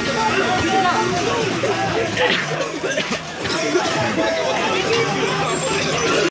Thank you.